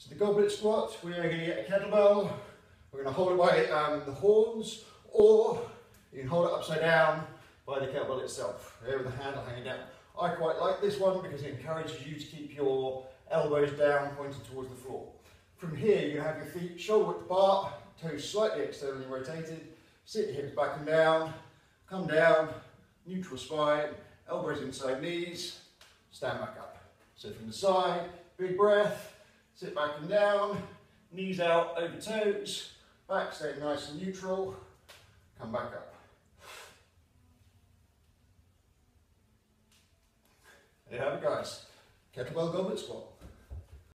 So the goblet squat, we are going to get a kettlebell. We're going to hold it by um, the horns, or you can hold it upside down by the kettlebell itself, there with the handle hanging down. I quite like this one because it encourages you to keep your elbows down, pointed towards the floor. From here, you have your feet shoulder width apart, toes slightly externally rotated, sit your hips back and down, come down, neutral spine, elbows inside knees, stand back up. So from the side, big breath, sit back and down, knees out over toes, back staying nice and neutral, come back up. There you have it guys, kettlebell goblet squat.